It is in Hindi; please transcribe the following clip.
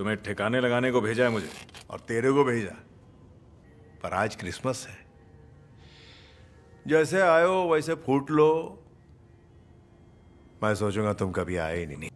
तुम्हें ठिकाने लगाने को भेजा है मुझे। और तेरे को भेजा। पर आज क्रिसमस है। जैसे आयो, वैसे फूट लो। मैं सोचूँगा तुम कभी आए ही नहीं।